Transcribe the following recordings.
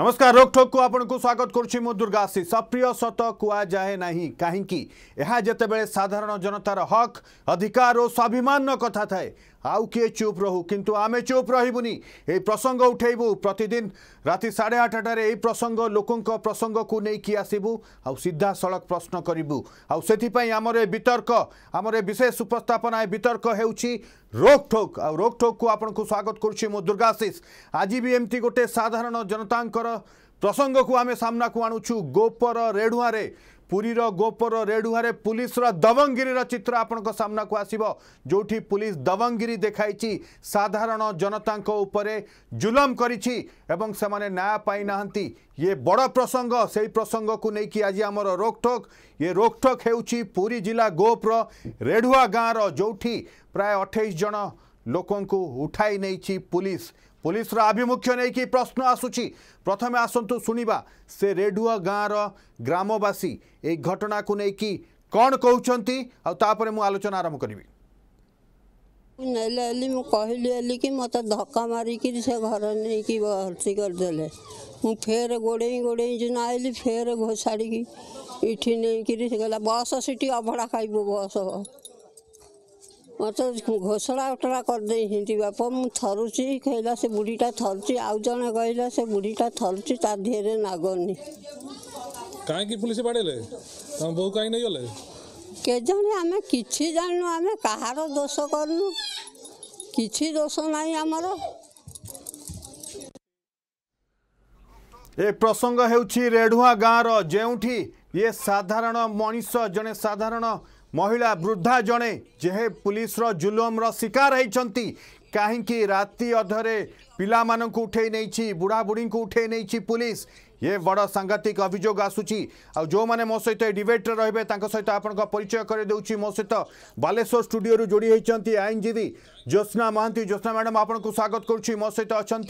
নমস্কার রোকঠোকু আপনার স্বাগত করছি মু দুর্গাশী সপ্রিয় সত কুয়াযায়ে না কাহি এ যেতবে সাধারণ জনতার হক অধিকার ও স্বাভিমান কথা থাকে ଆଉ କିଏ ଚୁପ୍ ରହୁ କିନ୍ତୁ ଆମେ ଚୁପ୍ ରହିବୁନି ଏହି ପ୍ରସଙ୍ଗ ଉଠାଇବୁ ପ୍ରତିଦିନ ରାତି ସାଢ଼େ ଆଠଟାରେ ଏହି ପ୍ରସଙ୍ଗ ଲୋକଙ୍କ ପ୍ରସଙ୍ଗକୁ ନେଇକି ଆସିବୁ ଆଉ ସିଧାସଳଖ ପ୍ରଶ୍ନ କରିବୁ ଆଉ ସେଥିପାଇଁ ଆମର ଏ ବିତର୍କ ଆମର ଏ ବିଶେଷ ଉପସ୍ଥାପନା ଏ ବିତର୍କ ହେଉଛି ରୋକ୍ଠୋକ୍ ଆଉ ରୋକ୍ଠୋକ୍କୁ ଆପଣଙ୍କୁ ସ୍ୱାଗତ କରୁଛି ମୁଁ ଦୁର୍ଗାଶିଷ ଆଜି ବି ଏମିତି ଗୋଟେ ସାଧାରଣ ଜନତାଙ୍କର ପ୍ରସଙ୍ଗକୁ ଆମେ ସାମ୍ନାକୁ ଆଣୁଛୁ ଗୋପର ରେଡ଼ୁଆରେ पुरीर गोपर रेडुआर पुलिस र दबङगिरी र चित्र आपणको सामनाको आसब जोटि पुलिस दबङगिरी देखाइଛି ସାଧାରଣ ଜନତାଙ୍କ ଉପରେ ଜୁଲମ କରିଛି ଏବଂ ସେମାନେ ନ୍ୟାୟ ପାଇନାହାନ୍ତି ଇଏ ବଡ଼ ପ୍ରସଙ୍ଗ ସେଇ ପ୍ରସଙ୍ଗକୁ ନେଇକି ଆଜି ଆମର ରୋକଠୋକ୍ ଇଏ ରୋକଠୋକ୍ ହେଉଛି ପୁରୀ ଜିଲ୍ଲା ଗୋପର ରେଢୁଆ ଗାଁର ଯେଉଁଠି ପ୍ରାୟ ଅଠେଇଶ ଜଣ ଲୋକଙ୍କୁ ଉଠାଇ ନେଇଛି ପୁଲିସ୍ पुलिस आभिमुख्य नहीं कि प्रश्न आसुची प्रथम आसतु शुणा से रेडुआ गाँर ग्रामवासी ये घटना को लेकिन कौन कहते आपर मु आलोचना आरंभ करी मु कहली कि मत धक्का मारिक घर नहीं कि भर्ती करदे मुझे फेर गोड़े गोड़े जिन आईली फेर घोषाड़ी इटी नहीं कि बस सीटी अभड़ा खाइबू बस ମୋତେ ଘୋଷଣା ଘୋଷଣା କରିଦେଇ ବାପ ମୁଁ ଥରୁଛି କହିଲା ସେ ବୁଢ଼ୀଟା ଥରୁଛି ଆଉ ଜଣେ କହିଲା ସେ ବୁଢ଼ୀଟା ଥରୁଛି ତା ଦେହରେ ନାଗନି କାହିଁକି ପୋଲିସ ବାଡ଼େଇଲେ ତମ ବୋଉ କାହିଁକି ନେଇଗଲେ କେଜଣେ ଆମେ କିଛି ଜାଣିନୁ ଆମେ କାହାର ଦୋଷ କରୁନୁ କିଛି ଦୋଷ ନାହିଁ ଆମର ଏ ପ୍ରସଙ୍ଗ ହେଉଛି ରେଢୁଆ ଗାଁର ଯେଉଁଠି ଇଏ ସାଧାରଣ ମଣିଷ ଜଣେ ସାଧାରଣ महिला वृद्धा जड़े जेहे पुलिस जुलुम शिकार होती कहीं राति अधरे पा उठे नहीं बुढ़ा बुढ़ी को उठे नहीं पुलिस ये बड़ सांघातिक अभोग आसू जो मैंने मो सहित डिबेट्रे रे सहित आपचय करदे मो सहित बालेश्वर स्टूडियो जोड़ी होती आईनजीवी ज्योत्ना महांती ज्योत्ना मैडम आपको स्वागत करो सहित अच्छा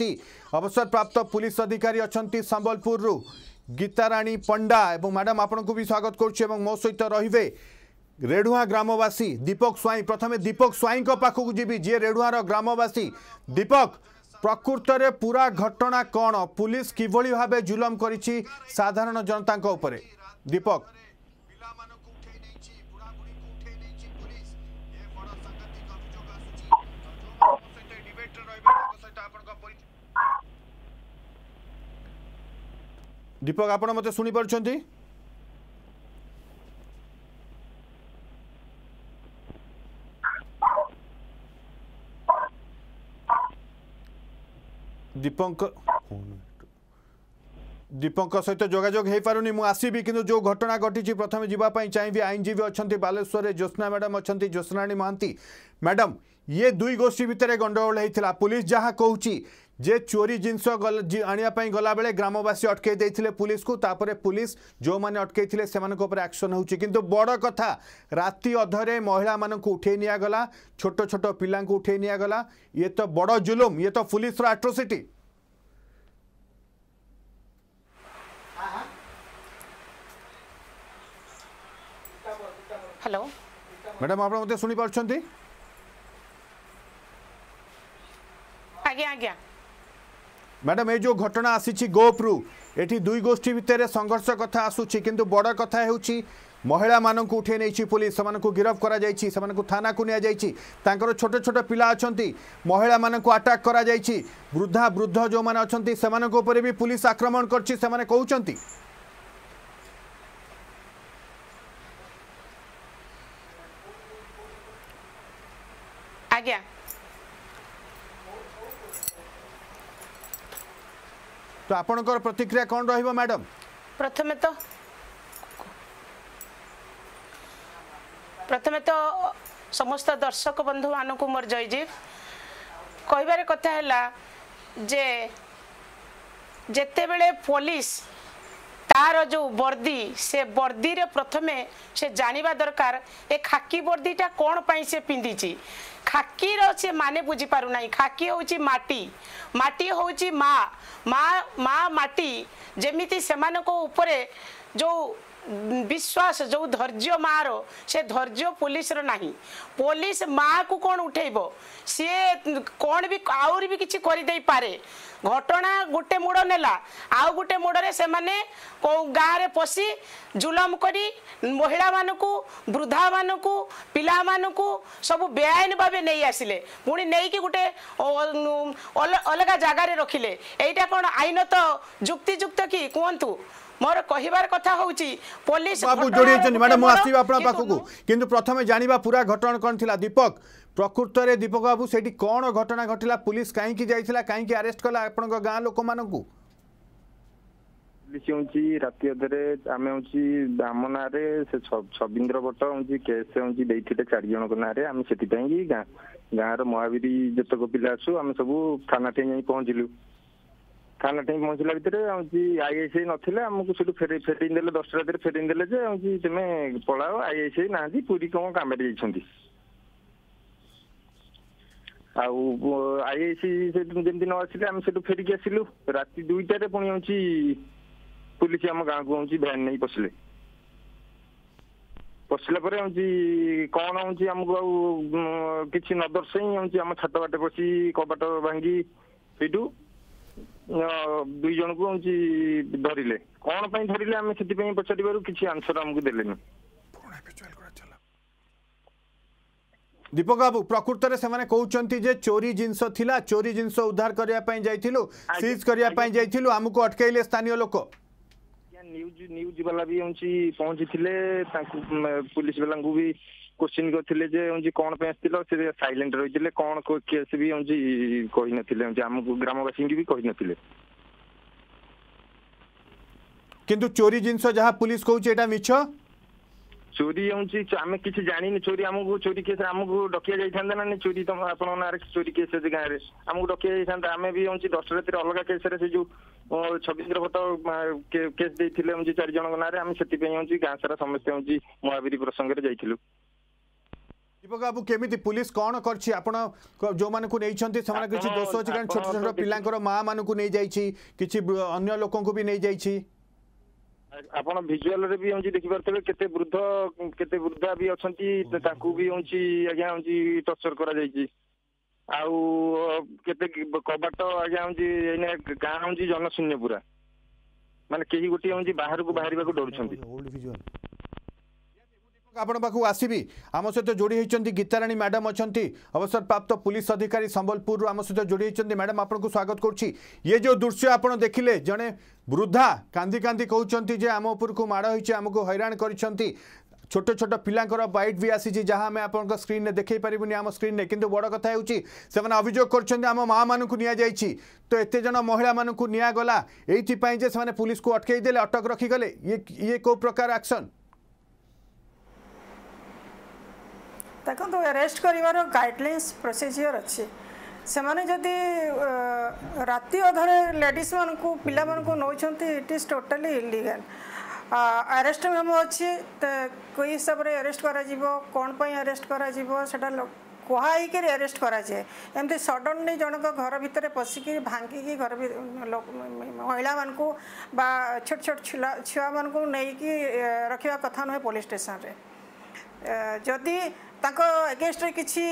अवसरप्राप्त पुलिस अधिकारी अच्छा संबलपुरु गीताराणी पंडा और मैडम आपको भी स्वागत करो सहित रे ରେଢୁଆଁ ଗ୍ରାମବାସୀ ଦୀପକ ସ୍ୱାଇଁ ପ୍ରଥମେ ଦୀପକ ସ୍ୱାଇଁଙ୍କ ପାଖକୁ ଯିବି ଯିଏ ରେଢୁଆଁର ଗ୍ରାମବାସୀ ଦୀପକ ପ୍ରକୃତରେ ପୁରା ଘଟଣା କ'ଣ ପୁଲିସ କିଭଳି ଭାବେ ଜୁଲମ କରିଛି ସାଧାରଣ ଜନତାଙ୍କ ଉପରେ ଦୀପକ ଦୀପକ ଆପଣ ମୋତେ ଶୁଣିପାରୁଛନ୍ତି दीपक दीपक सहित तो जोजोग हो पार नहीं आसवि कि जो घटना घटी प्रथम जीप चाहिए आईनजीवी अच्छा बालेश्वर ज्योत्ना मैडम अच्छा ज्योत्नाराणी महांती मैडम ये दुई गोष्ठी भितर गंडगोल होता पुलिस जहाँ कहूँ जे चोरी जिनस आने गला बेले ग्रामवासी अटकई पुलिस को तापर पुलिस जो मैंने अटकई से आक्शन हो बड़ कथा राति अधरे महिला मान उठे निगला छोट छोट पा उठे निगला ये तो बड़ जुलुम ये तो पुलिस आट्रोसीटी हेलो मैडम आप मत शुणी पार्टी আজ্ঞা আজ্ঞা ম্যাডাম এই যে ঘটনা আসিছি গোপরু এটি দুই গোষ্ঠী ভিতরে সংঘর্ষ কথা আসুচি কিন্তু বড় কথা হেউচি মহিলা মানুষ উঠে নেইছি পুলিশ সেমানকু গিরফ করা যাইছি সেমানকু থানাকু নিয়া যাইছি তাঙ্কর ছোট ছোট পিলা অছন্তি মহিলা মানুষ আটাক করা যাইছি বৃদ্ধা বৃদ্ধ যে অছন্তি সেমানকু উপরে বি পুলিশ আক্রমণ করছি সেমানে কৌচন্তি ଆପଣଙ୍କର ପ୍ରତିକ୍ରିୟା କ'ଣ ରହିବ ମ୍ୟାଡ଼ାମ ପ୍ରଥମେ ତ ପ୍ରଥମେ ତ ସମସ୍ତ ଦର୍ଶକ ବନ୍ଧୁମାନଙ୍କୁ ମୋର ଜୟଜୀବ କହିବାର କଥା ହେଲା ଯେ ଯେତେବେଳେ ପୋଲିସ ତାର ଯେଉଁ ବର୍ଦ୍ଦି ସେ ବର୍ଦ୍ଦିରେ ପ୍ରଥମେ ସେ ଜାଣିବା ଦରକାର ଏ ଖାକି ବର୍ଦ୍ଦିଟା କ'ଣ ପାଇଁ ସେ ପିନ୍ଧିଛି ଖାକିର ସେ ମାନେ ବୁଝିପାରୁନାହିଁ ଖାକି ହେଉଛି ମାଟି ମାଟି ହେଉଛି ମା ମା ମାଟି ଯେମିତି ସେମାନଙ୍କ ଉପରେ ଯେଉଁ ବିଶ୍ୱାସ ଯେଉଁ ଧୈର୍ଯ୍ୟ ମାଆର ସେ ଧୈର୍ଯ୍ୟ ପୋଲିସର ନାହିଁ ପୋଲିସ ମାଆକୁ କ'ଣ ଉଠେଇବ ସିଏ କ'ଣ ବି ଆହୁରି ବି କିଛି କରିଦେଇପାରେ ঘটনা গোটে মোড় নেলা আউ গোটে মোড়ে সে গাঁরে পশি জুলম করে মহিলা মানুষ বৃদ্ধা মানুষ পিলা মানুষ সবু বেআইন ভাবে নেই আসলে পুঁ নেই গোটে অলগা জায়গায় রখিলে এইটা কোণ আইনত যুক্তিযুক্ত কি কুহতু ମୋର କହିବାର କଥା ହେଉଛି ପୋଲିସ ବାବୁ ଯୋଡ଼ି ହେଇଛନ୍ତି ମ୍ୟାଡ଼ାମ୍ ମୁଁ ଆସିବି ଆପଣଙ୍କ ପାଖକୁ କିନ୍ତୁ ପ୍ରଥମେ ଜାଣିବା ପୁରା ଘଟଣା କ'ଣ ଥିଲା ଦୀପକ प्रकृत में दीपक बाबू से कौन घटना घटला पुलिस कहीं जाइला कहीं आरेस्ट कला आपण गाँ लोक मानू पुलिस हूँ राति अधे आम हूँ आम ना छबिंद्र भट्ट हूँ केस हूँ देते चार जन ना आम से गाँ गाँव महावीर जितक पिला आम सब थाना ठाई पहुँचलु थाना ठाई पहुँचला भितर हूँ आई एस आई ना आमको से फेर फेर दस रात फेर दे तुम पलाओ आई एस आई ना पूरी कौन कम ଆଉ ଆଇଆଇସି ସେଠୁ ଯେମିତି ନ ଆସିଲେ ଆମେ ସେଠୁ ଫେରିକି ଆସିଲୁ ରାତି ଦୁଇଟାରେ ପୁଣି ହେଉଛି ପୋଲିସ ଆମ ଗାଁକୁ ହେଉଛି ଭ୍ୟାନ୍ ନେଇ ପଶିଲେ ପଶିଲା ପରେ ହେଉଛି କ'ଣ ହେଉଛି ଆମକୁ ଆଉ କିଛି ନ ଦର୍ଶାଇ ହେଉଛି ଆମ ଛାତ ବାଟେ ପଶି କବାଟ ଭାଙ୍ଗି ସେଇଠୁ ଦୁଇ ଜଣଙ୍କୁ ହେଉଛି ଧରିଲେ କ'ଣ ପାଇଁ ଧରିଲେ ଆମେ ସେଥିପାଇଁ ପଚାରିବାରୁ କିଛି ଆନ୍ସର ଆମକୁ ଦେଲେନି दीपक बाबू प्रकृत में कहते चोरी চোরি चोरी থিলা उधार करने উদ্ধার করিয়া পাই যাইতিলু न्यूज न्यूज वाला भी पहुंची पुलिस वाला भी क्वेश्चन करते जे कौन रही कौन केस भी ग्रामवासी भी किंतु चोरी पुलिस कहूँ ଚୋରି ହେଉଛି ଆମେ କିଛି ଜାଣିନି ଚୋରି ଆମକୁ ଚୋରି କେସ୍ ଆମକୁ ଡକିଆ ଯାଇଥାନ୍ତା ନା ଚୋରି ତମ ଆପଣଙ୍କ ନାଁରେ ଚୋରି କେସ୍ ଅଛି ଗାଁରେ ଆମକୁ ଡକିଆ ଯାଇଥାନ୍ତା ଆମେ ବି ହେଉଛି ଦଶଟା ରାତିରେ ଅଲଗା କେସ୍ରେ ସେ ଯୋଉ ଛବିନ୍ଦ୍ର ଭଟ୍ଟ କେସ୍ ଦେଇଥିଲେ ହେଉଛି ଚାରି ଜଣଙ୍କ ନାଁରେ ଆମେ ସେଥିପାଇଁ ହେଉଛି ଗାଁ ସାରା ସମସ୍ତେ ହେଉଛି ମହାବୀର ପ୍ରସଙ୍ଗରେ ଯାଇଥିଲୁ ଦୀପକ ବାବୁ କେମିତି ପୁଲିସ କ'ଣ କରିଛି ଆପଣ ଯେଉଁମାନଙ୍କୁ ନେଇଛନ୍ତି ସେମାନେ କିଛି ଦୋଷ ଅଛି କାରଣ ଛୋଟ ଛୋଟ ପିଲାଙ୍କର ମାଆ ମାନଙ୍କୁ ନେଇଯାଇଛି କିଛି ଅନ୍ୟ ଲୋକଙ୍କୁ ବି ନେଇଯାଇଛି ଆପଣ ଭିଜୁଆଲରେ ବି ଦେଖି ଦେଖିପାରୁଥିବେ କେତେ ବୃଦ୍ଧ କେତେ ବୃଦ୍ଧା ବି ଅଛନ୍ତି ତାଙ୍କୁ ବି ହେଉଛି ଆଜ୍ଞା ହେଉଛି ଟର୍ଚର କରାଯାଇଛି ଆଉ କେତେ କବାଟ ଆଜ୍ଞା ହେଉଛି ଏଇନା ଗାଁ ହେଉଛି ଜନଶୂନ୍ୟ ପୁରା ମାନେ କେହି ଗୋଟିଏ ହଉଛି ବାହାରକୁ ବାହାରିବାକୁ ଡରୁଛନ୍ତି आसबि आम सहित जोड़ी होती गीताराणी मैडम अच्छा अवसरप्राप्त पुलिस अधिकारी संबलपुर आम सहित जोड़ी होती मैडम आपको स्वागत करुच्ची ये जो दृश्य आप देखिले जड़े वृद्धा कांदी कांदी कहते जे आम उपरक माड़ होती आमको हईराण कर छोट छोट पिलांर बैट भी आसी जहाँ आम आप स्क्रीन में देखे पार्बुन आम स्क्रीन में कितु बड़ कथा होने अभोग करम माँ मानक नि तो एत जन महिला मानक निगला ये पुलिस को अटकईदे अटक रखीगले ये ये कौ प्रकार आक्शन ଦେଖନ୍ତୁ ରେଷ୍ଟ କରିବାର ଗାଇଡ଼ଲାଇନ୍ସ ପ୍ରୋସିଜିଓର ଅଛି ସେମାନେ ଯଦି ରାତି ଅଧରେ ଲେଡ଼ିଜ୍ମାନଙ୍କୁ ପିଲାମାନଙ୍କୁ ନେଉଛନ୍ତି it is totally illegal arrest memo ଅଛି କେଉଁ ହିସାବରେ ଆରେଷ୍ଟ କରାଯିବ କ'ଣ ପାଇଁ ଆରେଷ୍ଟ କରାଯିବ ସେଇଟା କୁହା ହେଇକିରି ଆରେଷ୍ଟ କରାଯାଏ ଏମିତି ସଡନ୍ଲି ଜଣଙ୍କ ଘର ଭିତରେ ପଶିକି ଭାଙ୍ଗିକି ଘର ମହିଳାମାନଙ୍କୁ ବା ଛୋଟ ଛୋଟ ଛୁଆମାନଙ୍କୁ ନେଇକି ରଖିବା କଥା ନୁହେଁ ପୋଲିସ୍ ଷ୍ଟେସନରେ ଯଦି ତାଙ୍କ ଏଗେନଷ୍ଟରେ କିଛି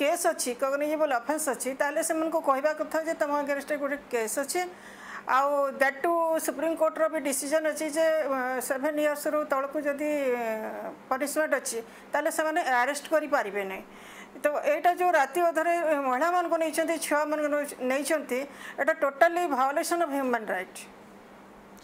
କେସ୍ ଅଛି କଗ୍ନିଜେବଲ୍ ଅଫେନ୍ସ ଅଛି ତାହେଲେ ସେମାନଙ୍କୁ କହିବା କଥା ଯେ ତୁମ ଏଗେନଷ୍ଟରେ ଗୋଟେ କେସ୍ ଅଛି ଆଉ ଦ୍ୟାଟ୍ ଟୁ ସୁପ୍ରିମକୋର୍ଟର ବି ଡିସିଜନ୍ ଅଛି ଯେ ସେଭେନ୍ ଇୟର୍ସରୁ ତଳକୁ ଯଦି ପନିସମେଣ୍ଟ ଅଛି ତାହେଲେ ସେମାନେ ଆରେଷ୍ଟ କରିପାରିବେ ନାହିଁ ତ ଏଇଟା ଯେଉଁ ରାତି ଅଧରେ ମହିଳାମାନଙ୍କୁ ନେଇଛନ୍ତି ଛୁଆମାନଙ୍କୁ ନେଇଛନ୍ତି ଏଇଟା totally violation of human right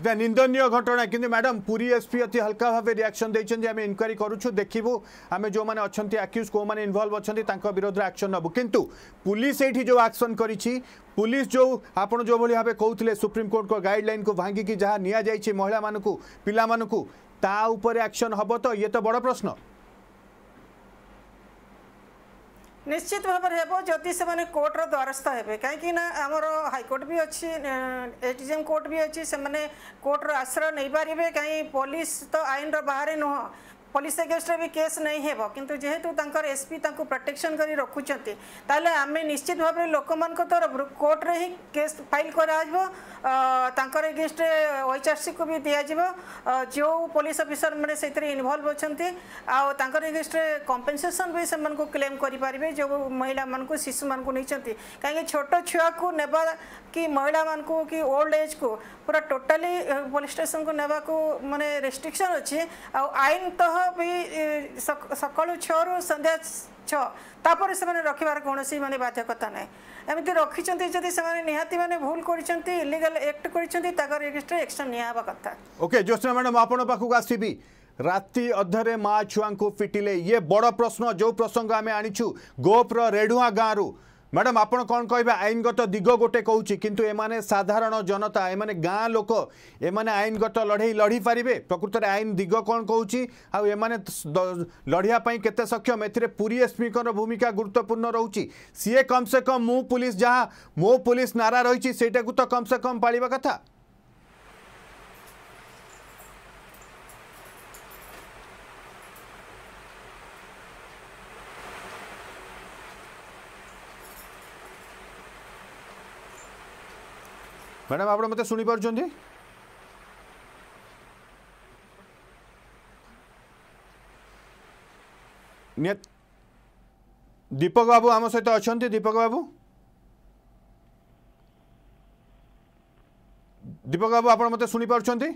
এটা নিন্দনীয় ঘটনা কিন্তু ম্যাডাম পুরী এসপি অতি হালকা ভাবে রিয়াকশন দিয়েছেন যে আমি ইনকোয়ারি করুছু দেখবু আমি যে অনেক আক্যুজ কেউ মানে ইনভলভ অনেক তাঁর বিরোধে আকশন নেবু কিন্তু পুলিশ এইটি যে আকশন করেছি পুলিশ যে আপনার যেভাবে ভাবে কৌলে সুপ্রিমকোর্ট গাইডলাইন কু ভাঙ্গিকি যা নিয়া যাই মহিলা মানুষ পিলা মানুষ তা উপরে আকশন হব তো ইয়ে তো বড় প্রশ্ন নিশ্চিত ভাবে হব যদি সে কোর্টর দ্বারস্থ হবে কিন্তু না আমার হাইকোর্ট বি অটিজিএম কোর্ট বি অনেক কোর্টর আশ্রয় নেই পারে কিন্তু পুলিশ তো আইনর বাহারে নুহ पुलिस एगेन्स्ट भी केस नहीं हेबो किंतु जेहेतु तांकर एसपी प्रोटेक्शन कर रखुचंते आम निश्चित भाव लोकमान को तोर कोर्ट रे ही केस फाइल कराजबो तांकर एगेन्स्ट ओइचारसी को भी दिया जो पुलिस अफिसर मैंने सेतरे इन्वॉल्व अछंते आ तांकर भी समन क्लेम करि जो महिला मान शिशु मन को नै छंते काहे छुआ को नेबा कि महिला मानक कि ओल्ड एज को पूरा टोटाली पुलिस स्टेशन को नेवा को मानने रेस्ट्रिक्शन अच्छे आईनतः भी सका छु सन्ध्या ছ তাপরে সে রক্ষার কৌশি মানে বাধ্যকতা নাই এমনি রক্ষিছেন যদি সে নিহতি মানে ভুল করছেন ইলিগাল একট করছেন তাঁর এগেনস্টে একশন নিয়া হওয়া কথা ওকে জ্যোৎস্না ম্যাডাম আপনার পাখক আসবি রাতে অধরে মা ছুয়া পিটিলে ইয়ে বড় প্রশ্ন যে প্রসঙ্গ আমি আনিছু গোপ্র রেডুয়া গাঁরু ম্যাডাম আপনার কন কে আইনগত দিগ গোটে কৌছি কিন্তু এমানে সাধারণ জনতা এমানে গাঁ লোক এমানে আইনগত লড়াই লড়ি পারিবে প্রকৃতরে আইন দিগ কন কৌছি আমানে লড়িয়া কেতে সক্ষম এতে পুরী এসপিঙ্কর ভূমিকা গুরুত্বপূর্ণ রয়েছে সি কমসে কম মু পুলিশ যা মো পুলিশ নারা রয়েছে সেইটা তো কমসে কম পাড়া কথা ମ୍ୟାଡ଼ାମ୍ ଆପଣ ମୋତେ ଶୁଣିପାରୁଛନ୍ତି ଦୀପକ ବାବୁ ଆମ ସହିତ ଅଛନ୍ତି ଦୀପକ ବାବୁ ଦୀପକ ବାବୁ ଆପଣ ମୋତେ ଶୁଣିପାରୁଛନ୍ତି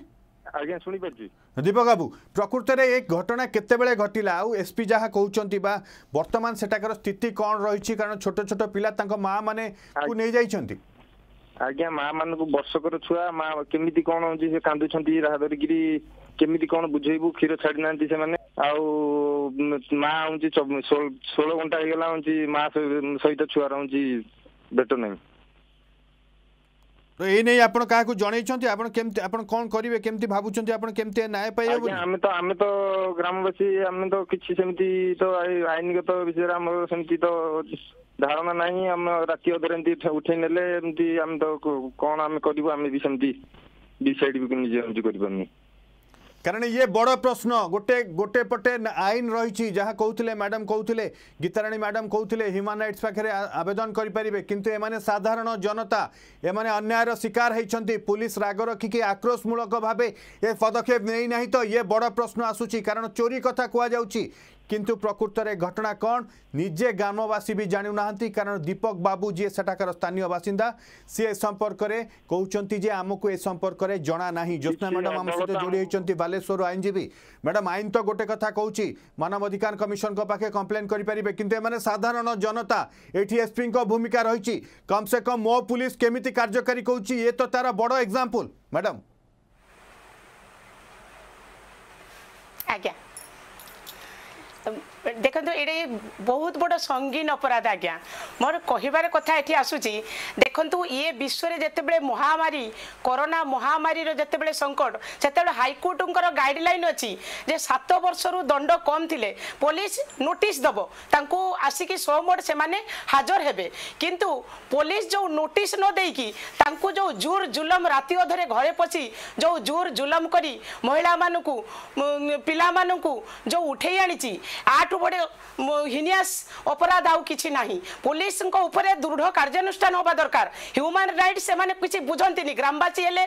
ଆଜ୍ଞା ଶୁଣିପାରୁଛି ଦୀପକ ବାବୁ ପ୍ରକୃତରେ ଏ ଘଟଣା କେତେବେଳେ ଘଟିଲା ଆଉ ଏସ୍ପି ଯାହା କହୁଛନ୍ତି ବା ବର୍ତ୍ତମାନ ସେଠାକାର ସ୍ଥିତି କ'ଣ ରହିଛି କାରଣ ଛୋଟ ଛୋଟ ପିଲା ତାଙ୍କ ମାଆମାନେକୁ ନେଇଯାଇଛନ୍ତି ଆଜ୍ଞା ମା ମାନଙ୍କୁ ବର୍ଷକର ଛୁଆ ମା କେମିତି କଣ ହଉଛି ସେ କାନ୍ଦୁଛନ୍ତି ରାହା ଧରିକିରି କେମିତି କଣ ବୁଝେଇବୁ କ୍ଷୀର ଛାଡି ନାହାନ୍ତି ସେମାନେ ଆଉ ମା ହଉଛି ଷୋହଳ ଘଣ୍ଟା ହେଇଗଲା ହଉଛି ମା ସହିତ ଛୁଆର ହଉଛି ଭେଟ ନାହିଁ এই নেই আপন কাহাকু জনাইছন্তি আপন কেমতে আপন কোন করিবে কেমতে ভাবুছন্তি আপন কেমতে ন্যায় পাইবে বলি আমি তো আমি তো গ্রামবাসী আমি তো কিছু সেমতি তো আইনগত বিষয়ে আমার সেমতি তো ଧାରଣା ନାହିଁ ଆମ ରାତି ଅଧରେ ଏମିତି ଉଠେଇ ନେଲେ ଏମିତି ଆମେ ତ କ'ଣ ଆମେ କରିବୁ ଆମେ ବି ସେମିତି ଡିସାଇଡ୍ ବି ନିଜେ ଏମିତି କରିପାରୁନି କାରଣ ଇଏ ବଡ଼ ପ୍ରଶ୍ନ ଗୋଟେ ଗୋଟେ ପଟେ ଆଇନ ରହିଛି ଯାହା କହୁଥିଲେ ମ୍ୟାଡ଼ାମ୍ କହୁଥିଲେ ଗୀତାରାଣୀ ମ୍ୟାଡ଼ାମ୍ କହୁଥିଲେ ହ୍ୟୁମାନ୍ ରାଇଟ୍ସ ପାଖରେ ଆବେଦନ କରିପାରିବେ କିନ୍ତୁ ଏମାନେ ସାଧାରଣ ଜନତା ଏମାନେ ଅନ୍ୟାୟର ଶିକାର ହେଇଛନ୍ତି ପୁଲିସ୍ ରାଗ ରଖିକି ଆକ୍ରୋଶମୂଳକ ଭାବେ ଏ ପଦକ୍ଷେପ ନେଇନାହିଁ ତ ଇଏ ବଡ଼ ପ୍ରଶ୍ନ ଆସୁଛି କାରଣ ଚୋରି କଥା କୁହାଯାଉଛି কিন্তু প্রকৃতরে ঘটনা কণ নিজে গ্রামবাসী বি জাণু না কারণ দীপক বাবু যে সেটাকার স্থানীয় বাসিন্দা সি এ সম্পর্কে কৌঁচ যে আমি এ সম্পর্কে জনা না জ্যোৎস্না ম্যাডাম আমার সহ যোড়ি হয়েছেন বালেশ্বর আইনজীবী ম্যাডাম আইন তো গোটে কথা কৌছি মানব অধিকার কমিশন পাখে কমপ্লেন করে পে কিন্তু এমনি সাধারণ জনতা এটি এসপি ভূমিকা রয়েছে কমসে কম মো পুলিশ কমিটি কার্যকারী কৌছি এ তো তার বড় এক্সাম্পল ম্যাডাম আজ্ঞা ଦେଖନ୍ତୁ ଏଇଟା ବହୁତ ବଡ଼ ସଙ୍ଗୀନ ଅପରାଧ ଆଜ୍ଞା ମୋର କହିବାର କଥା ଏଠି ଆସୁଛି ଦେଖନ୍ତୁ ଇଏ ବିଶ୍ୱରେ ଯେତେବେଳେ ମହାମାରୀ କରୋନା ମହାମାରୀର ଯେତେବେଳେ ସଙ୍କଟ ସେତେବେଳେ ହାଇକୋର୍ଟଙ୍କର ଗାଇଡ଼ଲାଇନ୍ ଅଛି ଯେ ସାତ ବର୍ଷରୁ ଦଣ୍ଡ କମ୍ ଥିଲେ ପୋଲିସ ନୋଟିସ୍ ଦେବ ତାଙ୍କୁ ଆସିକି ସୋମୋଡ଼ ସେମାନେ ହାଜର ହେବେ କିନ୍ତୁ ପୋଲିସ ଯେଉଁ ନୋଟିସ୍ ନ ଦେଇକି ତାଙ୍କୁ ଯେଉଁ ଜୁର ଜୁଲମ ରାତି ଅଧରେ ଘରେ ପଶି ଯେଉଁ ଜୁର ଜୁଲମ କରି ମହିଳାମାନଙ୍କୁ ପିଲାମାନଙ୍କୁ ଯେଉଁ ଉଠେଇ ଆଣିଛି ଆଠୁ ବଡ଼ ହିନିଆସ୍ ଅପରାଧ ଆଉ କିଛି ନାହିଁ ପୋଲିସଙ୍କ ଉପରେ ଦୃଢ଼ କାର୍ଯ୍ୟାନୁଷ୍ଠାନ ହେବା ଦରକାର ହ୍ୟୁମାନ ରାଇଟ୍ ସେମାନେ କିଛି ବୁଝନ୍ତିନି ଗ୍ରାମବାସୀ ହେଲେ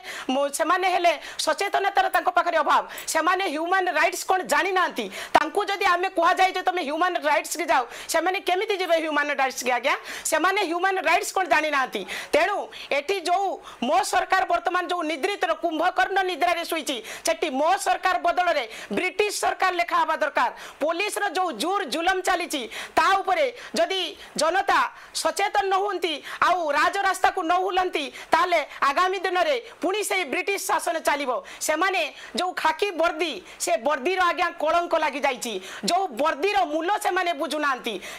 ସେମାନେ ହେଲେ ସଚେତନତାର ତାଙ୍କ ପାଖରେ ଅଭାବ ସେମାନେ ହ୍ୟୁମାନ ରାଇଟ୍ସ କ'ଣ ଜାଣିନାହାନ୍ତି ତାଙ୍କୁ ଯଦି ଆମେ କୁହାଯାଏ ଯେ ତମେ ହ୍ୟୁମାନ ରାଇଟ୍ସକି ଯାଅ ସେମାନେ କେମିତି ଯିବେ ହ୍ୟୁମାନ ରାଇଟ୍ସକି ଆଜ୍ଞା ସେମାନେ ହ୍ୟୁମାନ ରାଇଟ୍ସ କ'ଣ ଜାଣିନାହାନ୍ତି ତେଣୁ ଏଠି ଯେଉଁ ମୋ ସରକାର ବର୍ତ୍ତମାନ ଯେଉଁ ନିଦ୍ରିତର କୁମ୍ଭକର୍ଣ୍ଣ ନିଦ୍ରାରେ ଶୋଇଛି ସେଠି ମୋ ସରକାର ବଦଳରେ ବ୍ରିଟିଶ ସରକାର ଲେଖା ହେବା ଦରକାର ପୋଲିସ পুলিশর যে জোর জুলম চালিছি তা উপরে যদি জনতা সচেতন নহুঁতি আউ রাজরাস্তাকু নহুলন্তি তাহলে আগামী দিনরে পুনি সেই ব্রিটিশ শাসন চালিব সেমানে যে খাকি বর্দি সে বর্দির আজ্ঞা কলঙ্ক লাগি যাইছি যে বর্দির মূল সেমানে বুঝু না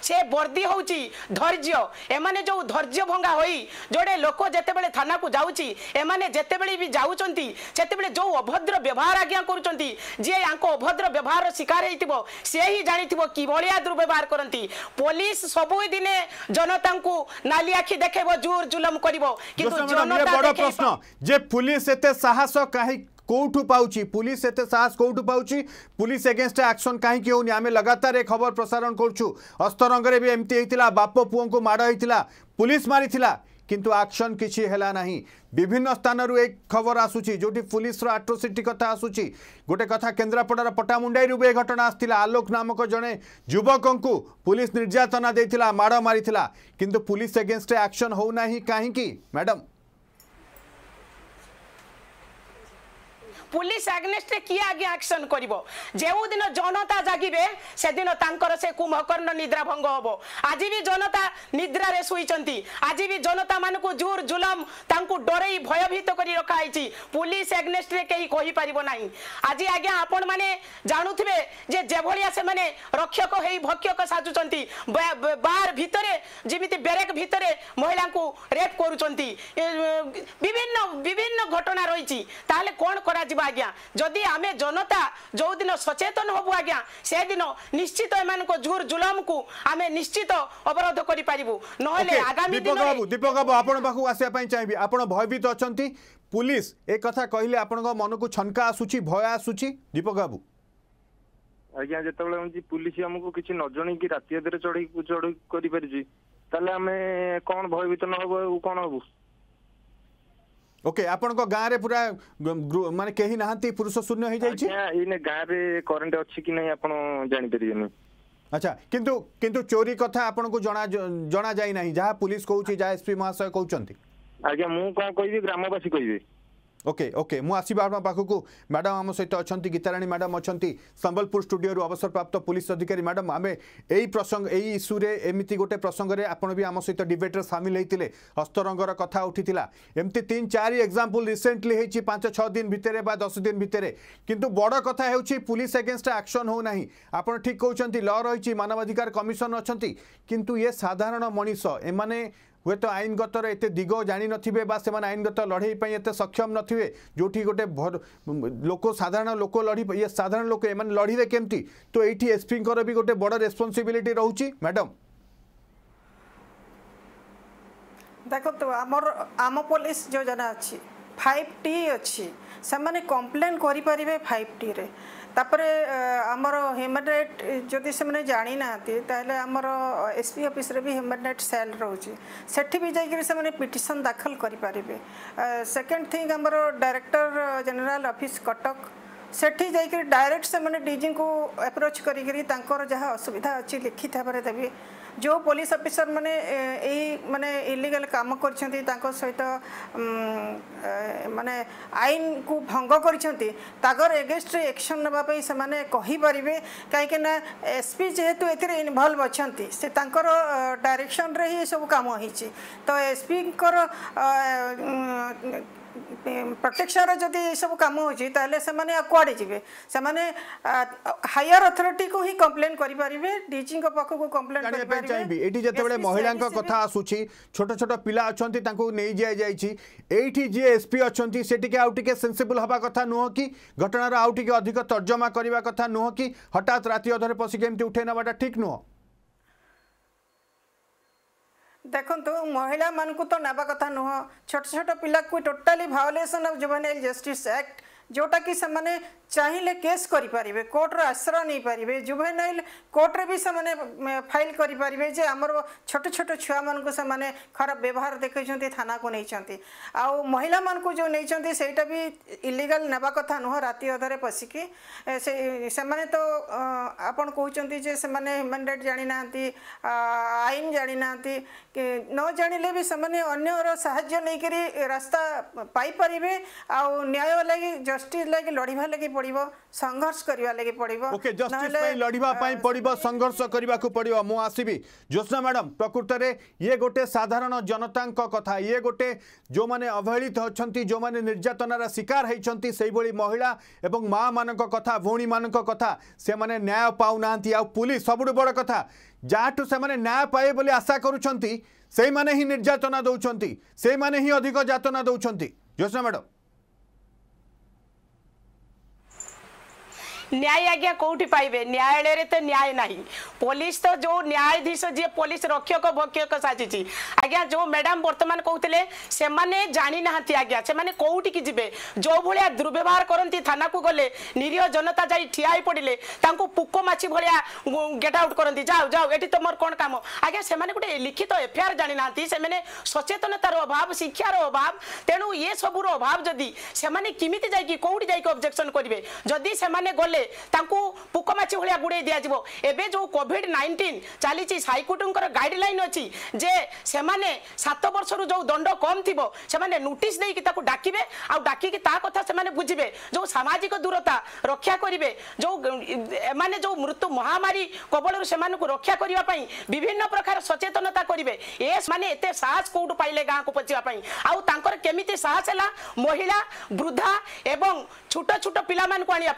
সে বর্দি হচ্ছে ধৈর্য এমানে যে ধৈর্য ভঙ্গা হয়ে জোড়ে লোক যেতবে থানাকু যাচ্ছি এমানে যেতবে বি যাচ্ছেন সেতবে যে অভদ্র ব্যবহার আজ্ঞা করছেন যে অভদ্র ব্যবহার শিকার হয়েছিল সে হি ଜାଣିଥିବ କିଭଳି ଦୁର୍ବ୍ୟବହାର କରନ୍ତି ପୋଲିସ ସବୁଦିନେ ଜନତାଙ୍କୁ ନାଲି ଆଖି ଦେଖେଇବ ଜୁର ଜୁଲମ କରିବ କିନ୍ତୁ ପ୍ରଶ୍ନ ଯେ পুলিশ ଏତେ ସାହସ କାହିଁକି কোটু পাচ্ছি পুলিশ এত সাহস কোটু পাচ্ছি পুলিশ এগেনস্ট আকশন কী হোনি আমি লগাতার এ খবর প্রসারণ করছু অস্তরঙ্গে বি এমতি হয়েছিল বাপ পুঙ্কু মাড় হয়েছিল পুলিশ মারি किंतु आक्शन किसी है विभिन्न स्थानूर एक खबर आसूसी जो पुलिस आट्रोसीटी कथ आसू गोटे कथ केन्द्रापड़ार पट्टामुंडाई भी घटना आसा आलोक नामक जड़े युवक को पुलिस निर्यातना देता माड़ मारी कि पुलिस एगेन्स्ट आक्शन होना कहीं मैडम পুলিশ আগনেষ্টে কি আগে আকশন করব যেদিন জনতা জাগিবে সেদিন তাঁকর সে কুম্ভকর্ণ নিদ্রা ভঙ্গ হব আজি বি জনতা নিদ্রার শুইছেন আজি বি জনতা মানুষ জোর জুলম তাঁকু ডরাই ভয়ভীত করে রখা হয়েছি পুলিশ এগনেষ্টে কে কহিপার না আজি আজ্ঞা আপন মানে জাণুবে যে যেভাবে সে রক্ষক হয়ে ভক্ষক সাজুচার বার ভিতরে যেমি বেরেক ভিতরে মহিলা রেপ করুচার বিভিন্ন বিভিন্ন ঘটনা রয়েছে তাহলে কোণ করা যাব আজ্ঞা যদি আমি জনতা যেদিন সচেতন হবু আজ্ঞা সেদিন নিশ্চিত এমান জুর জুলমকু আমি নিশ্চিত অবরোধ করে পারিবু নহলে আগামী দীপক বাবু দীপক বাবু আপনার পাখু আসা চাইবি আপনার ভয়ভীত অনেক পুলিশ এ কথা কহিলে আপনার মনকু ছনকা আসুচি ভয় আসুচি দীপক বাবু ଆଜ୍ଞା ଯେତେବେଳେ ହେଉଛି ପୁଲିସ ଆମକୁ କିଛି ନ ଜଣେଇକି ରାତି ଅଧରେ ଚଢେଇ ଚଢେଇ କରିପାରିଛି ତାହେଲେ ଆମେ କଣ ଭୟଭୀତ ନ ହବୁ ଆଉ କଣ ହବୁ ओके आपण को गां रे पूरा माने केही नाहंती पुरुष शून्य हे जाई छी इने गां रे करंट अछि कि नै आपण जानि परिबेनी আচ্ছা কিন্তু কিন্তু চোরি কথা আপনার জনা জনা যাই না যা পুলিশ কৌছি যা এসপি মহাশয় কৌঁচ আজ্ঞা মু কম কবি গ্রামবাসী কবি ओके ओके मु आसवा आप पाखक मैडम आम सहित अच्छा गीताराणी मैडम अच्छा संबलपुर स्टूडियो अवसरप्राप्त पुलिस अधिकारी मैडम आम यही प्रसंग यही इस्यूरे एमती गोटे प्रसंगे आपड़ भी आम सहित डिबेट्रे सामिल होते हस्तरंगर कथा उठी एमती तीन चार एक्जामपल रिसेंटली होती पांच छः दिन भितर बा दस दिन भितर कितु बड़ कथा हो पुलिस एगेन्स्ट आक्शन हो ना आप ठीक कहते ल रही मानवाधिकार कमिशन अच्छा कितु ये साधारण मनीष एम ହୁଏତ ଆଇନଗତର ଏତେ ଦିଗ ଜାଣିନଥିବେ ବା ସେମାନେ ଆଇନଗତ ଲଢ଼େଇ ପାଇଁ ଏତେ ସକ୍ଷମ ନଥିବେ ଯେଉଁଠି ଗୋଟେ ଲୋକ ସାଧାରଣ ଲୋକ ଲଢ଼ି ଇଏ ସାଧାରଣ ଲୋକ ଏମାନେ ଲଢ଼ିବେ କେମିତି ତ ଏଇଠି ଏସ୍ପିଙ୍କର ବି ଗୋଟେ ବଡ଼ ରେସ୍ପନ୍ସିବିଲିଟି ରହୁଛି ମ୍ୟାଡ଼ମ୍ ଦେଖନ୍ତୁ ଆମର ଆମ ପୋଲିସ ଯୋଜନା ଅଛି ଫାଇଭ୍ ଟି ଅଛି ସେମାନେ କମ୍ପ୍ଲେନ୍ କରିପାରିବେ ଫାଇଭ୍ ଟିରେ ତାପରେ ଆମର ହେମନେଟ୍ ଯଦି ସେମାନେ ଜାଣିନାହାନ୍ତି ତାହେଲେ ଆମର ଏସ୍ ପି ଅଫିସରେ ବି ହେମନେଟ୍ ସେଲ୍ ରହୁଛି ସେଠି ବି ଯାଇକରି ସେମାନେ ପିଟିସନ୍ ଦାଖଲ କରିପାରିବେ ସେକେଣ୍ଡ ଥିଙ୍ଗ ଆମର ଡାଇରେକ୍ଟର ଜେନେରାଲ ଅଫିସ୍ କଟକ ସେଠି ଯାଇକରି ଡାଇରେକ୍ଟ ସେମାନେ ଡିଜିଙ୍କୁ ଆପ୍ରୋଚ୍ କରିକିରି ତାଙ୍କର ଯାହା ଅସୁବିଧା ଅଛି ଲିଖିତ ଭାବରେ ଦେବେ जो पुलिस अफिसर मैंने यही माने इलिगेल कम कर सहित माने आईन को भंग कर एगेस्ट एक्शन नापी से कहींपर कहीं एसपी जेहेतु ए इनभल्व अच्छा से डायरेक्शन ही सब कम हो तो एसपी প্রোটেকশনর যদি এইসব কাম হচ্ছে তাহলে সে কুয়াড়ে যাবে সে হায়ার অথরিটি কু হি কমপ্লেন করে পারবে ডিজি পাখক কমপ্লেন এটি যেতবে মহিলা কথা আসুচি ছোট ছোট পিলা অনেক তাঁকু নিয়ে যাই যাই এইটি যে এসপি অনেক সে টিকি আউ সেনসিবল হওয়া কথা নুহ কি ঘটনার আউ অধিক তর্জমা করা কথা নুহ কি হঠাৎ রাতে অধরে পশিকি এমতি উঠে নেওয়াটা ঠিক নুহ ଦେଖନ୍ତୁ ମହିଳାମାନଙ୍କୁ ତ ନେବା କଥା ନୁହଁ ଛୋଟ ଛୋଟ ପିଲାକୁ totally violation of juvenile justice act जोटा कि से चाहिए केस करें कोर्टर आश्रय नहीं पारे जुभेनाइल कोर्टे भी से फाइल करें आमर छोट छोट छुआ मानक से खराब व्यवहार देखते थाना को नहीं आउ महिला मान जो नहीं सेटा भी कथा नुह राति अधरे पशिकी से तो आपण कहते से जाणी ना आईन जाणी ना न जाने भी से अन्यर साहय नहीं रास्ता पाइपर आउ न्याय लगी জস্টিস লাগি লড়িবা লাগি পড়িব সংঘর্ষ করিবা লাগি পড়িব ওকে জস্টিস পাই লড়িবা পাই পড়িব সংঘর্ষ করিবাকু পড়িব মু আসিবি জ্যোৎস্না ম্যাডাম প্রকৃতরে ইয়ে গোটে সাধারণ জনতাঙ্ক কথা ইয়ে গোটে যে মানে অবহেলিত অছন্তি যে মানে নির্যাতনার শিকার হইছন্তি সেইভଳି মহিলা এবং মা মানক কথা ভৌণী মানক কথা সেমানে ন্যায় পাউ নাহান্তি আউ পুলিশ সবুঠু বড় কথা যাহাঠু সেমানে ন্যায় পাইবে বলে আশা করুছন্তি সেইমানে ହିଁ ନିର୍ଯାତନା ଦେଉଛନ୍ତି ସେଇମାନେ ହିଁ ଅଧିକ ଯାତନା ଦେଉଛନ୍ତି ଜ୍ୟୋତ୍ସ୍ନା ମ୍ୟାଡ଼ାମ୍ ନ୍ୟାୟ ଆଜ୍ଞା କେଉଁଠି ପାଇବେ ନ୍ୟାୟାଳୟରେ ତ ନ୍ୟାୟ ନାହିଁ ପୋଲିସ ତ ଯେଉଁ ନ୍ୟାୟାଧୀଶ ଯିଏ ପୋଲିସ ରକ୍ଷକ ଭକ୍ଷକ ସାଜିଛି ଆଜ୍ଞା ଯେଉଁ ମ୍ୟାଡ଼ାମ ବର୍ତ୍ତମାନ କହୁଥିଲେ ସେମାନେ ଜାଣିନାହାନ୍ତି ଆଜ୍ଞା ସେମାନେ କେଉଁଠିକି ଯିବେ ଯେଉଁ ଭଳିଆ ଦୁର୍ବ୍ୟବହାର କରନ୍ତି ଥାନାକୁ ଗଲେ ନିରୀହ ଜନତା ଯାଇ ଠିଆ ହୋଇ ପଡ଼ିଲେ ତାଙ୍କୁ ପୋକ ମାଛି ଭଳିଆ ଗେଟ୍ ଆଉଟ୍ କରନ୍ତି ଯାଉ ଯାଉ ଏଠି ତମର କ'ଣ କାମ ଆଜ୍ଞା ସେମାନେ ଗୋଟେ ଲିଖିତ ଏଫଆଇଆର୍ ଜାଣିନାହାନ୍ତି ସେମାନେ ସଚେତନତାର ଅଭାବ ଶିକ୍ଷାର ଅଭାବ ତେଣୁ ଏସବୁର ଅଭାବ ଯଦି ସେମାନେ କେମିତି ଯାଇକି କେଉଁଠି ଯାଇକି ଅବଜେକ୍ସନ୍ କରିବେ ଯଦି ସେମାନେ ଗଲେ ତାଙ୍କୁ পোকামাছি ভাগ বুড়াই দিয়া যাব এবে যে কোভিড নাইন্টিন চালছে হাইকোর্টঙ্কর গাইডলাইন অছি যে সেমানে সাত বর্ষর যে দণ্ড কম থাকবে সেমানে নোটিস দিয়ে তাকে ডাকবে আাকিকি তা কথা সেমানে বুঝবে যে সামাজিক দূরতা রক্ষা করবে যে এমানে যে মৃত্যু মহামারী কবলর সেমানু রক্ষা করা বিভিন্ন প্রকার সচেতনতা করবে এ মানে এতে সাহস কোটু পাইলে গাঁকু পচিবা আঙ্কর কেমিতি সাহস হল মহিলা বৃদ্ধা এবং ছোট ছোট পিলা মানুষ আনিয়া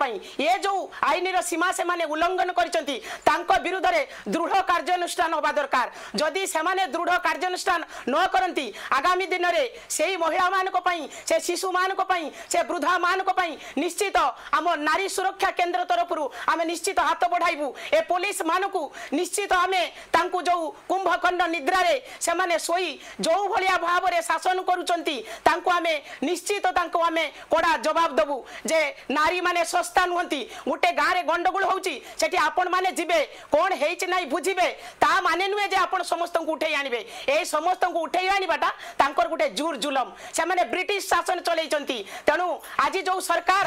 এ যে ଯେଉଁ ଆଇନର ସୀମା ସେମାନେ ଉଲ୍ଲଂଘନ କରିଛନ୍ତି ତାଙ୍କ ବିରୁଦ୍ଧରେ ଦୃଢ଼ କାର୍ଯ୍ୟାନୁଷ୍ଠାନ ହେବା ଦରକାର ଯଦି ସେମାନେ ଦୃଢ଼ କାର୍ଯ୍ୟାନୁଷ୍ଠାନ ନ କରନ୍ତି ଆଗାମୀ ଦିନରେ ସେହି ମହିଳାମାନଙ୍କ ପାଇଁ ସେ ଶିଶୁମାନଙ୍କ ପାଇଁ ସେ ବୃଦ୍ଧାମାନଙ୍କ ପାଇଁ ନିଶ୍ଚିତ ଆମ ନାରୀ ସୁରକ୍ଷା କେନ୍ଦ୍ର ତରଫରୁ ଆମେ ନିଶ୍ଚିତ ହାତ ବଢ଼ାଇବୁ ଏ ପୋଲିସମାନଙ୍କୁ ନିଶ୍ଚିତ ଆମେ ତାଙ୍କୁ ଯେଉଁ କୁମ୍ଭଖଣ୍ଡ ନିଦ୍ରାରେ ସେମାନେ ଶୋଇ ଯେଉଁ ଭଳିଆ ଭାବରେ ଶାସନ କରୁଛନ୍ତି ତାଙ୍କୁ ଆମେ ନିଶ୍ଚିତ ତାଙ୍କୁ ଆମେ କଡ଼ା ଜବାବ ଦେବୁ ଯେ ନାରୀମାନେ ଶସ୍ତା ନୁହନ୍ତି গোটে গাঁরে গন্ডগোল হচ্ছে সেটি আপন মানে যাবে কোণ হয়েছে না বুঝবে তা মানে নুহে যে আপনার সমস্ত উঠাই আনবে এই সমস্ত উঠাই আনবাটা তাঁর গোটে জুর জুলম সে ব্রিটিশ শাসন চলাইছেন তেণু আজ যে সরকার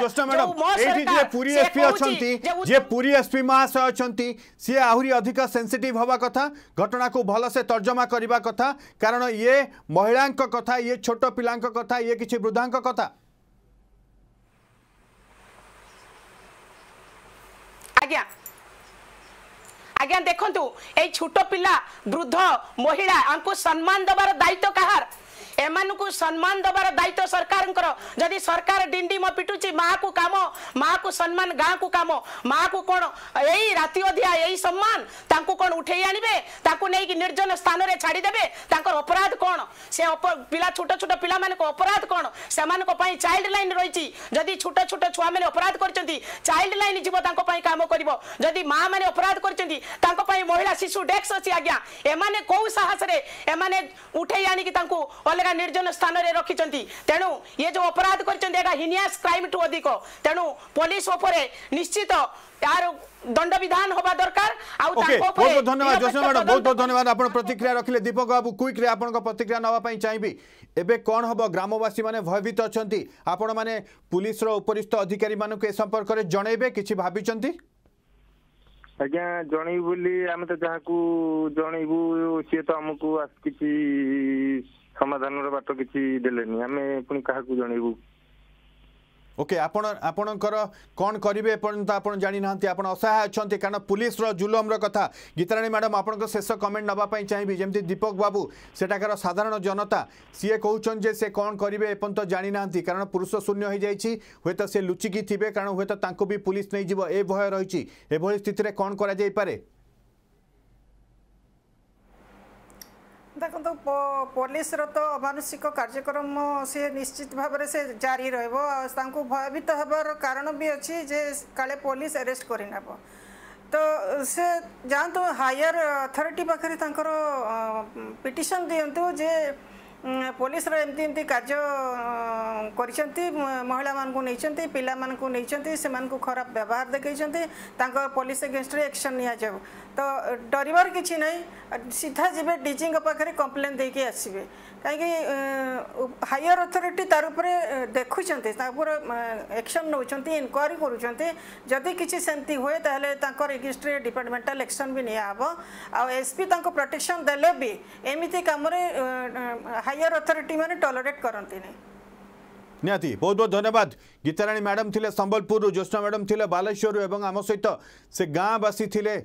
পুরী এসপি অনেক পুরী এসপি মহাশয় অনেক সি আহরি অধিক সেনসিটিভ হওয়া কথা ঘটনা কু ভালসে তর্জমা করা কথা কারণ ইয়ে মহিলা কথা ইয়ে ছোট পিলা কথা ইয়ে কিছু বৃদ্ধাঙ্ক কথা ଆଜ୍ଞା ଆଜ୍ଞା ଦେଖନ୍ତୁ ଏଇ ଛୋଟ ପିଲା ବୃଦ୍ଧ ମହିଳା ଆମକୁ ସମ୍ମାନ ଦେବାର ଦାୟିତ୍ୱ କାହାର এমানুকু সম্মান দবার দায়িত্ব সরকারঙ্কর যদি সরকার ডিন্ডিম পিটুচি মাকু কাম মাকু সম্মান গাঁকু কাম মাকু কোণ এই রাতি অধিয়া এই সম্মান তাঙ্কু কোণ উঠেই আনিবে তাকু নেইকি নির্জন স্থানরে ছাড়ি দেবে তাঙ্কর অপরাধ কোণ সে পিলা ছোট ছোট পিলা মানক অপরাধ কোণ সেমানক পাই চাইল্ড লাইন রয়েছে যদি ছোট ছোট ছুয়া মানে অপরাধ করছেন চাইল্ড লাইন যাব তাঙ্ক পাই কাম করিব যদি মা মানে অপরাধ করছেন তাঙ্ক পাই মহিলা শিশু ডেস্ক অছি আজ্ঞা এমানে কোউ সাহসরে এমানে উঠেই আনিকি তাঙ্কু অলগা जगह निर्जन स्थान में रखिंट तेणु ये जो अपराध करनीस क्राइम टू अधिक तेणु पुलिस निश्चित यार दंड विधान हवा दरकार धन्यवाद जोशी मैडम बहुत बहुत धन्यवाद आप प्रतिक्रिया रखिले दीपक बाबू क्विक प्रतिक्रिया नापी चाहिए एवं कौन हम ग्रामवासी मैंने भयभीत अच्छा आपण मैंने पुलिस उपरीस्थ अधिकारी मानक ए संपर्क में जनइबे कि भाई अज्ञा जनईबू बोली आम तो जहाँ को सी तो आमको किसी ସମାଧାନର ବାଟ କିଛି ଦେଲେନି ଆମେ ପୁଣି କାହାକୁ ଜଣେଇବୁ ଓକେ ଆପଣ ଆପଣଙ୍କର କ'ଣ କରିବେ ଏପର୍ଯ୍ୟନ୍ତ ଆପଣ ଜାଣିନାହାନ୍ତି ଆପଣ ଅସହାୟ ଅଛନ୍ତି କାରଣ ପୁଲିସର ଜୁଲମର କଥା ଗୀତାରାଣୀ ମ୍ୟାଡ଼ାମ୍ ଆପଣଙ୍କ ଶେଷ କମେଣ୍ଟ ନେବା ପାଇଁ ଚାହିଁବି ଯେମିତି ଦୀପକ ବାବୁ ସେଠାକାର ସାଧାରଣ ଜନତା ସିଏ କହୁଛନ୍ତି ଯେ ସେ କ'ଣ କରିବେ ଏପର୍ଯ୍ୟନ୍ତ ଜାଣିନାହାନ୍ତି କାରଣ ପୁରୁଷ ଶୂନ୍ୟ ହୋଇଯାଇଛି ହୁଏତ ସେ ଲୁଚିକି ଥିବେ କାରଣ ହୁଏତ ତାଙ୍କୁ ବି ପୁଲିସ ନେଇଯିବ ଏ ଭୟ ରହିଛି ଏଭଳି ସ୍ଥିତିରେ କ'ଣ କରାଯାଇପାରେ ଦେଖନ୍ତୁ ପୋଲିସର ତ ଅମାନୁଷିକ କାର୍ଯ୍ୟକ୍ରମ ସେ ନିଶ୍ଚିତ ଭାବରେ ସେ ଜାରି ରହିବ ତାଙ୍କୁ ଭୟଭୀତ ହେବାର କାରଣ ବି ଅଛି ଯେ କାଳେ ପୋଲିସ ଆରେଷ୍ଟ କରିନେବ ତ ସେ ଯାଆନ୍ତୁ ହାୟର ଅଥରିଟି ପାଖରେ ତାଙ୍କର ପିଟିସନ୍ ଦିଅନ୍ତୁ ଯେ ପୋଲିସର ଏମିତି ଏମିତି କାର୍ଯ୍ୟ କରିଛନ୍ତି ମହିଳାମାନଙ୍କୁ ନେଇଛନ୍ତି ପିଲାମାନଙ୍କୁ ନେଇଛନ୍ତି ସେମାନଙ୍କୁ ଖରାପ ବ୍ୟବହାର ଦେଖାଇଛନ୍ତି ତାଙ୍କ ପୋଲିସ ଏଗେନଷ୍ଟରେ ଏକ୍ସନ୍ ନିଆଯାଉ ତ ଡରିବାର କିଛି ନାହିଁ ସିଧା ଯିବେ ଡିଜିଙ୍କ ପାଖରେ କମ୍ପ୍ଲେନ୍ ଦେଇକି ଆସିବେ କାହିଁକି ହାଇଅର୍ ଅଥରିଟି ତାର ଉପରେ ଦେଖୁଛନ୍ତି ତା ଉପରେ ଏକ୍ସନ୍ ନେଉଛନ୍ତି ଇନକ୍ୱାରି କରୁଛନ୍ତି ଯଦି କିଛି ସେମିତି ହୁଏ ତାହେଲେ ତାଙ୍କ ରେଜିଷ୍ଟ୍ରି ଡିପାର୍ଟମେଣ୍ଟାଲ ଏକ୍ସନ୍ ବି ନିଆହେବ ଆଉ ଏସ୍ପି ତାଙ୍କୁ ପ୍ରୋଟେକ୍ସନ୍ ଦେଲେ ବି ଏମିତି କାମରେ ହାଇଅର୍ ଅଥରିଟି ମାନେ ଟଲରେଟ୍ କରନ୍ତିନି ନିହାତି ବହୁତ ବହୁତ ଧନ୍ୟବାଦ ଗୀତାରାଣୀ ମ୍ୟାଡ଼ାମ୍ ଥିଲେ ସମ୍ବଲପୁରରୁ ଜ୍ୟୋତ୍ନା ମ୍ୟାଡ଼ାମ୍ ଥିଲେ ବାଲେଶ୍ୱରରୁ ଏବଂ ଆମ ସହିତ ସେ ଗାଁବାସୀ ଥିଲେ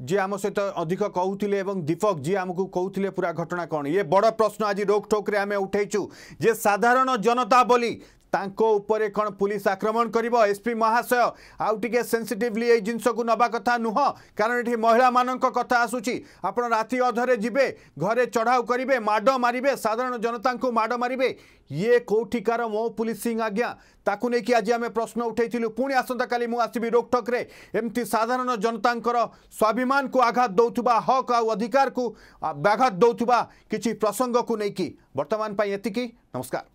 जी आम सहित अधिक कहते दीपक जी आमको कहते पूरा घटना कौन ये बड़ प्रश्न आज रोकठोक आम उठेचु जे साधारण जनता बोली ता कौन पुलिस आक्रमण कर एसपी महाशय आउटे सेनसीटिवली ये जिनस को नवा कथा नुह कारण ये महिला मान कथ आसूरी आप राति अधरे जी घरे चढ़ाऊ करेंगे मड मारे साधारण जनता को माड़ मारे ये कौटिकार मो पुलिस आज्ञा ताकू आज आम प्रश्न उठाई पुणी आसंता का आसबि रोकटक एमती साधारण जनता स्वाभिमान को आघात दौर हक आधिकार को व्याघात दौर कि प्रसंग को लेकिन बर्तमान पर नमस्कार